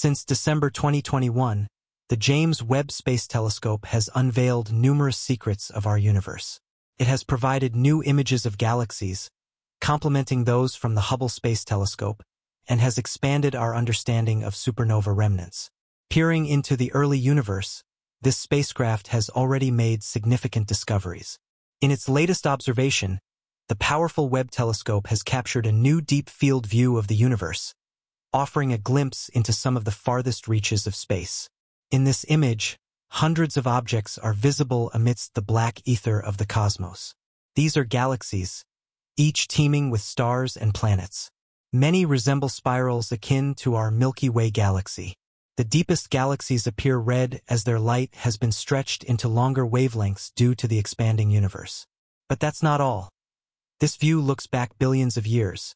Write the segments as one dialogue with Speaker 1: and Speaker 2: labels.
Speaker 1: Since December 2021, the James Webb Space Telescope has unveiled numerous secrets of our universe. It has provided new images of galaxies, complementing those from the Hubble Space Telescope, and has expanded our understanding of supernova remnants. Peering into the early universe, this spacecraft has already made significant discoveries. In its latest observation, the powerful Webb telescope has captured a new deep field view of the universe, offering a glimpse into some of the farthest reaches of space. In this image, hundreds of objects are visible amidst the black ether of the cosmos. These are galaxies, each teeming with stars and planets. Many resemble spirals akin to our Milky Way galaxy. The deepest galaxies appear red as their light has been stretched into longer wavelengths due to the expanding universe. But that's not all. This view looks back billions of years,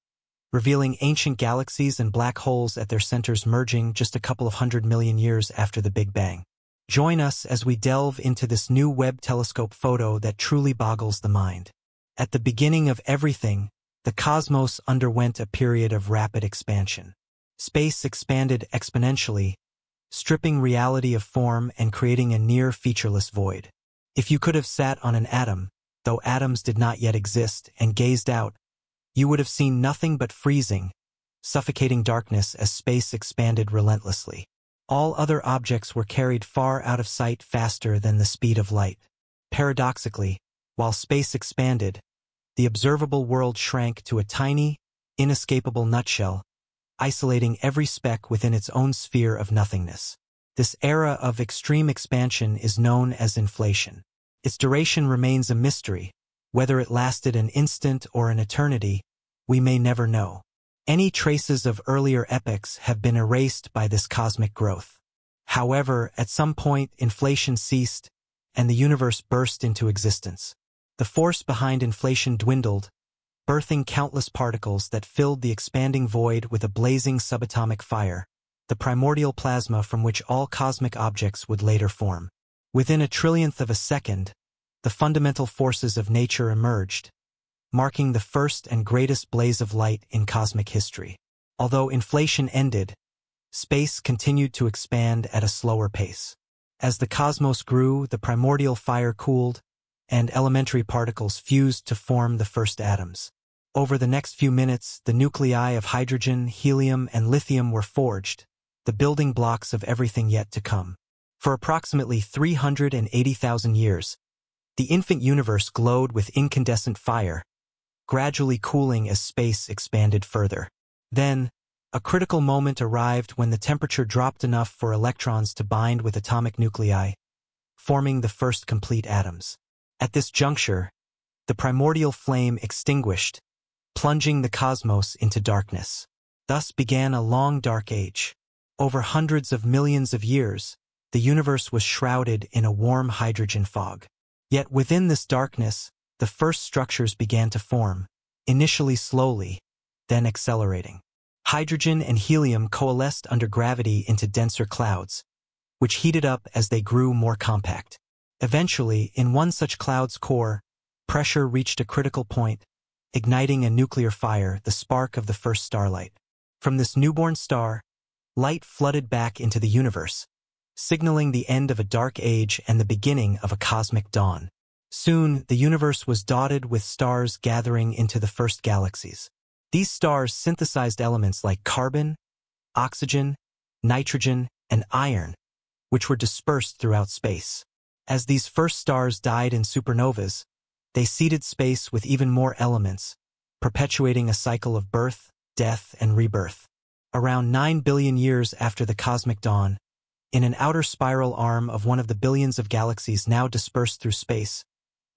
Speaker 1: revealing ancient galaxies and black holes at their centers merging just a couple of hundred million years after the Big Bang. Join us as we delve into this new Webb telescope photo that truly boggles the mind. At the beginning of everything, the cosmos underwent a period of rapid expansion. Space expanded exponentially, stripping reality of form and creating a near-featureless void. If you could have sat on an atom, though atoms did not yet exist, and gazed out, you would have seen nothing but freezing, suffocating darkness as space expanded relentlessly. All other objects were carried far out of sight faster than the speed of light. Paradoxically, while space expanded, the observable world shrank to a tiny, inescapable nutshell, isolating every speck within its own sphere of nothingness. This era of extreme expansion is known as inflation. Its duration remains a mystery. Whether it lasted an instant or an eternity, we may never know. Any traces of earlier epochs have been erased by this cosmic growth. However, at some point, inflation ceased, and the universe burst into existence. The force behind inflation dwindled, birthing countless particles that filled the expanding void with a blazing subatomic fire, the primordial plasma from which all cosmic objects would later form. Within a trillionth of a second, the fundamental forces of nature emerged, marking the first and greatest blaze of light in cosmic history. Although inflation ended, space continued to expand at a slower pace. As the cosmos grew, the primordial fire cooled, and elementary particles fused to form the first atoms. Over the next few minutes, the nuclei of hydrogen, helium, and lithium were forged, the building blocks of everything yet to come. For approximately 380,000 years, the infant universe glowed with incandescent fire, gradually cooling as space expanded further. Then, a critical moment arrived when the temperature dropped enough for electrons to bind with atomic nuclei, forming the first complete atoms. At this juncture, the primordial flame extinguished, plunging the cosmos into darkness. Thus began a long dark age. Over hundreds of millions of years, the universe was shrouded in a warm hydrogen fog. Yet within this darkness, the first structures began to form, initially slowly, then accelerating. Hydrogen and helium coalesced under gravity into denser clouds, which heated up as they grew more compact. Eventually, in one such cloud's core, pressure reached a critical point, igniting a nuclear fire, the spark of the first starlight. From this newborn star, light flooded back into the universe, signaling the end of a dark age and the beginning of a cosmic dawn. Soon, the universe was dotted with stars gathering into the first galaxies. These stars synthesized elements like carbon, oxygen, nitrogen, and iron, which were dispersed throughout space. As these first stars died in supernovas, they seeded space with even more elements, perpetuating a cycle of birth, death, and rebirth. Around 9 billion years after the cosmic dawn, in an outer spiral arm of one of the billions of galaxies now dispersed through space,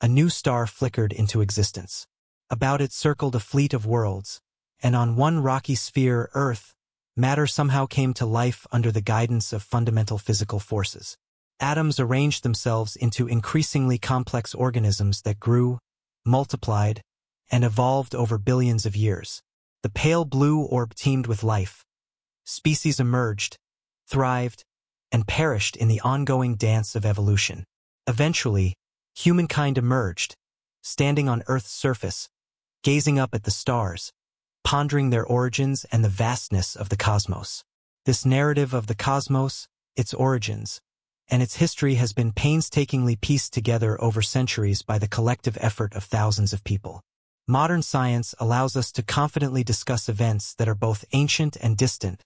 Speaker 1: a new star flickered into existence. About it circled a fleet of worlds, and on one rocky sphere, Earth, matter somehow came to life under the guidance of fundamental physical forces. Atoms arranged themselves into increasingly complex organisms that grew, multiplied, and evolved over billions of years. The pale blue orb teemed with life. Species emerged, thrived, and perished in the ongoing dance of evolution. Eventually, humankind emerged, standing on Earth's surface, gazing up at the stars, pondering their origins and the vastness of the cosmos. This narrative of the cosmos, its origins, and its history has been painstakingly pieced together over centuries by the collective effort of thousands of people. Modern science allows us to confidently discuss events that are both ancient and distant,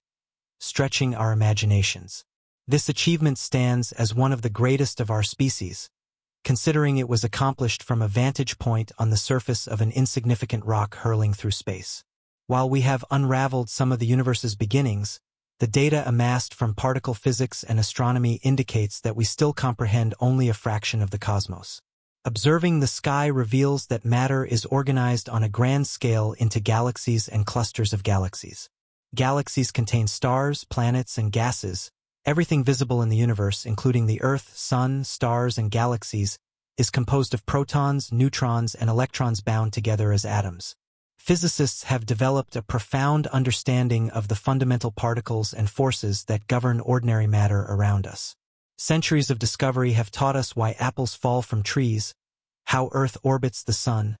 Speaker 1: stretching our imaginations. This achievement stands as one of the greatest of our species, considering it was accomplished from a vantage point on the surface of an insignificant rock hurling through space. While we have unraveled some of the universe's beginnings, the data amassed from particle physics and astronomy indicates that we still comprehend only a fraction of the cosmos. Observing the sky reveals that matter is organized on a grand scale into galaxies and clusters of galaxies. Galaxies contain stars, planets, and gases. Everything visible in the universe, including the Earth, Sun, stars, and galaxies, is composed of protons, neutrons, and electrons bound together as atoms physicists have developed a profound understanding of the fundamental particles and forces that govern ordinary matter around us. Centuries of discovery have taught us why apples fall from trees, how Earth orbits the Sun,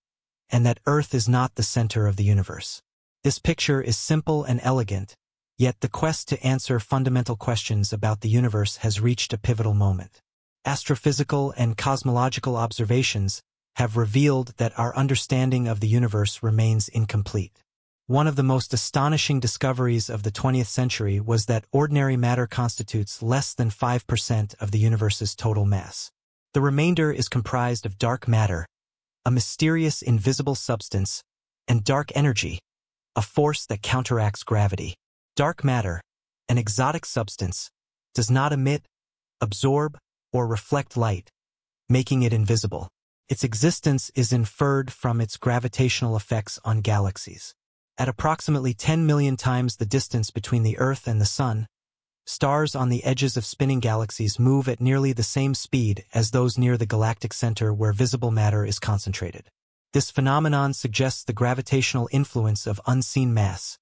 Speaker 1: and that Earth is not the center of the universe. This picture is simple and elegant, yet the quest to answer fundamental questions about the universe has reached a pivotal moment. Astrophysical and cosmological observations have revealed that our understanding of the universe remains incomplete. One of the most astonishing discoveries of the 20th century was that ordinary matter constitutes less than 5% of the universe's total mass. The remainder is comprised of dark matter, a mysterious invisible substance, and dark energy, a force that counteracts gravity. Dark matter, an exotic substance, does not emit, absorb, or reflect light, making it invisible. Its existence is inferred from its gravitational effects on galaxies. At approximately 10 million times the distance between the Earth and the Sun, stars on the edges of spinning galaxies move at nearly the same speed as those near the galactic center where visible matter is concentrated. This phenomenon suggests the gravitational influence of unseen mass,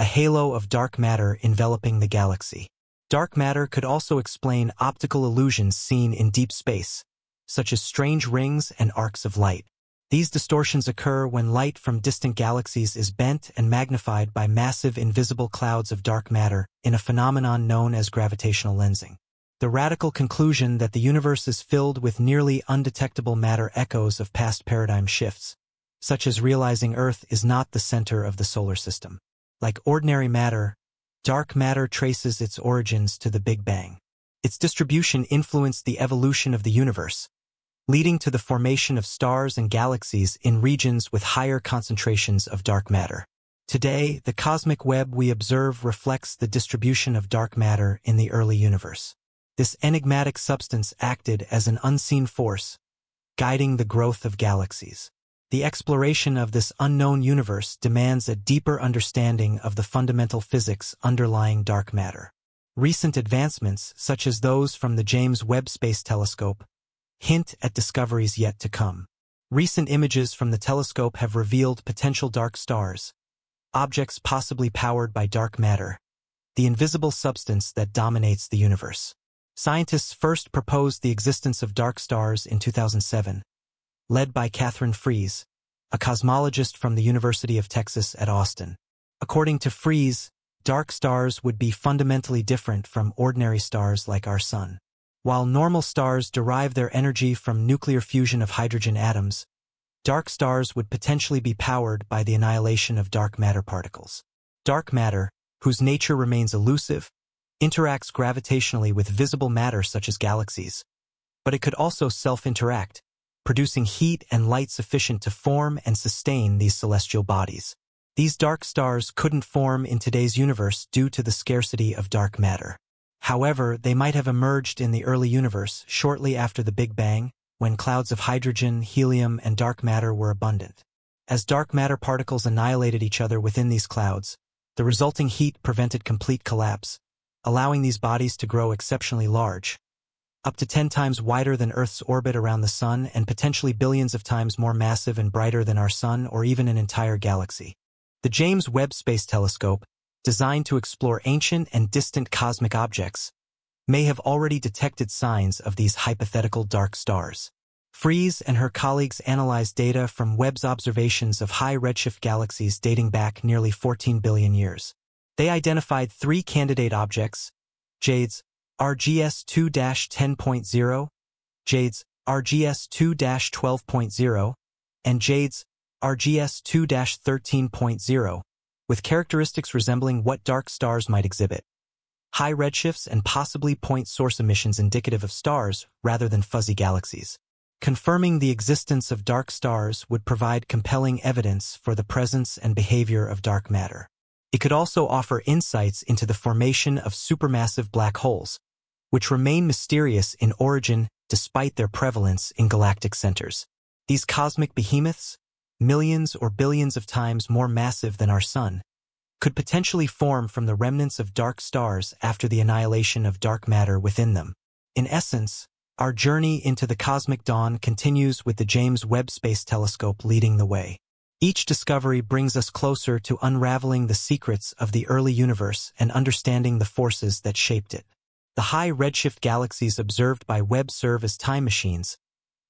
Speaker 1: a halo of dark matter enveloping the galaxy. Dark matter could also explain optical illusions seen in deep space, such as strange rings and arcs of light. These distortions occur when light from distant galaxies is bent and magnified by massive invisible clouds of dark matter in a phenomenon known as gravitational lensing. The radical conclusion that the universe is filled with nearly undetectable matter echoes of past paradigm shifts, such as realizing Earth is not the center of the solar system. Like ordinary matter, dark matter traces its origins to the Big Bang. Its distribution influenced the evolution of the universe, leading to the formation of stars and galaxies in regions with higher concentrations of dark matter. Today, the cosmic web we observe reflects the distribution of dark matter in the early universe. This enigmatic substance acted as an unseen force, guiding the growth of galaxies. The exploration of this unknown universe demands a deeper understanding of the fundamental physics underlying dark matter. Recent advancements, such as those from the James Webb Space Telescope, hint at discoveries yet to come. Recent images from the telescope have revealed potential dark stars, objects possibly powered by dark matter, the invisible substance that dominates the universe. Scientists first proposed the existence of dark stars in 2007, led by Katherine Freese, a cosmologist from the University of Texas at Austin. According to Freese, dark stars would be fundamentally different from ordinary stars like our sun. While normal stars derive their energy from nuclear fusion of hydrogen atoms, dark stars would potentially be powered by the annihilation of dark matter particles. Dark matter, whose nature remains elusive, interacts gravitationally with visible matter such as galaxies, but it could also self-interact, producing heat and light sufficient to form and sustain these celestial bodies. These dark stars couldn't form in today's universe due to the scarcity of dark matter. However, they might have emerged in the early universe shortly after the Big Bang, when clouds of hydrogen, helium, and dark matter were abundant. As dark matter particles annihilated each other within these clouds, the resulting heat prevented complete collapse, allowing these bodies to grow exceptionally large, up to 10 times wider than Earth's orbit around the Sun and potentially billions of times more massive and brighter than our Sun or even an entire galaxy. The James Webb Space Telescope, designed to explore ancient and distant cosmic objects, may have already detected signs of these hypothetical dark stars. Freese and her colleagues analyzed data from Webb's observations of high redshift galaxies dating back nearly 14 billion years. They identified three candidate objects, JADES RGS-2-10.0, JADES RGS-2-12.0, and JADES RGS-2-13.0, with characteristics resembling what dark stars might exhibit. High redshifts and possibly point source emissions indicative of stars rather than fuzzy galaxies. Confirming the existence of dark stars would provide compelling evidence for the presence and behavior of dark matter. It could also offer insights into the formation of supermassive black holes, which remain mysterious in origin despite their prevalence in galactic centers. These cosmic behemoths, millions or billions of times more massive than our sun, could potentially form from the remnants of dark stars after the annihilation of dark matter within them. In essence, our journey into the cosmic dawn continues with the James Webb Space Telescope leading the way. Each discovery brings us closer to unraveling the secrets of the early universe and understanding the forces that shaped it. The high redshift galaxies observed by Webb serve as time machines,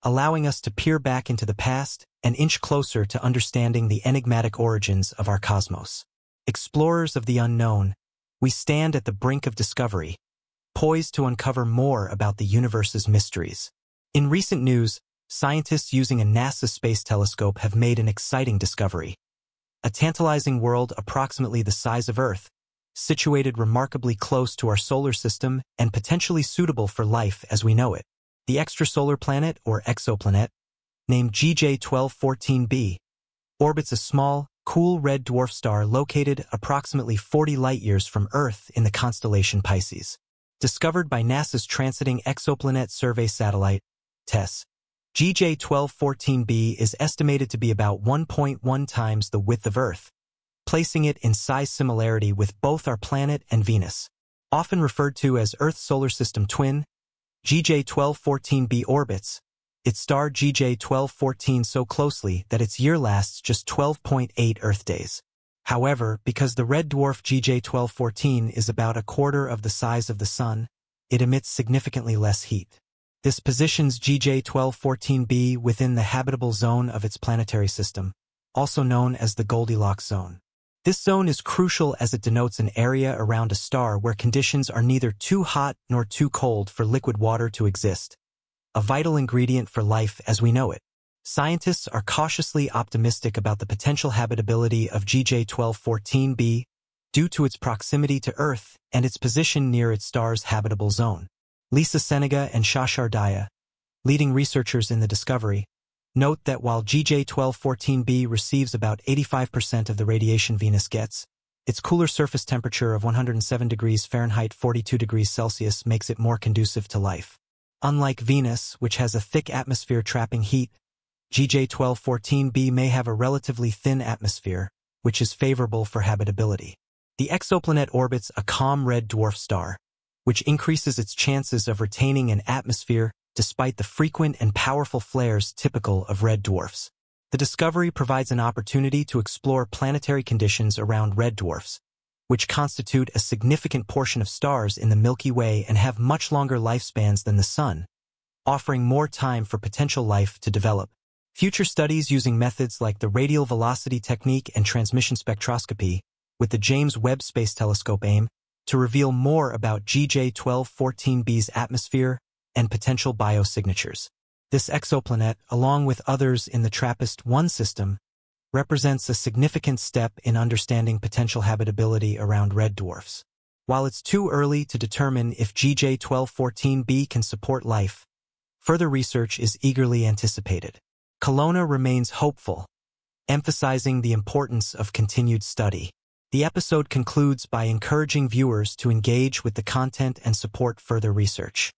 Speaker 1: allowing us to peer back into the past and inch closer to understanding the enigmatic origins of our cosmos. Explorers of the unknown, we stand at the brink of discovery, poised to uncover more about the universe's mysteries. In recent news, scientists using a NASA space telescope have made an exciting discovery. A tantalizing world approximately the size of Earth, situated remarkably close to our solar system and potentially suitable for life as we know it. The extrasolar planet, or exoplanet, named GJ1214b, orbits a small, cool red dwarf star located approximately 40 light-years from Earth in the constellation Pisces. Discovered by NASA's Transiting Exoplanet Survey Satellite, TESS, GJ1214b is estimated to be about 1.1 times the width of Earth, placing it in size similarity with both our planet and Venus. Often referred to as Earth's solar system twin, GJ1214b orbits, its star GJ1214 so closely that its year lasts just 12.8 Earth days. However, because the red dwarf GJ1214 is about a quarter of the size of the Sun, it emits significantly less heat. This positions GJ1214b within the habitable zone of its planetary system, also known as the Goldilocks zone. This zone is crucial as it denotes an area around a star where conditions are neither too hot nor too cold for liquid water to exist a vital ingredient for life as we know it. Scientists are cautiously optimistic about the potential habitability of GJ1214b due to its proximity to Earth and its position near its star's habitable zone. Lisa Senega and Shashar Daya, leading researchers in the discovery, note that while GJ1214b receives about 85% of the radiation Venus gets, its cooler surface temperature of 107 degrees Fahrenheit 42 degrees Celsius makes it more conducive to life. Unlike Venus, which has a thick atmosphere trapping heat, GJ1214b may have a relatively thin atmosphere, which is favorable for habitability. The exoplanet orbits a calm red dwarf star, which increases its chances of retaining an atmosphere despite the frequent and powerful flares typical of red dwarfs. The discovery provides an opportunity to explore planetary conditions around red dwarfs, which constitute a significant portion of stars in the Milky Way and have much longer lifespans than the Sun, offering more time for potential life to develop. Future studies using methods like the radial velocity technique and transmission spectroscopy with the James Webb Space Telescope aim to reveal more about GJ1214b's atmosphere and potential biosignatures. This exoplanet, along with others in the TRAPPIST-1 system, represents a significant step in understanding potential habitability around red dwarfs. While it's too early to determine if GJ1214b can support life, further research is eagerly anticipated. Kelowna remains hopeful, emphasizing the importance of continued study. The episode concludes by encouraging viewers to engage with the content and support further research.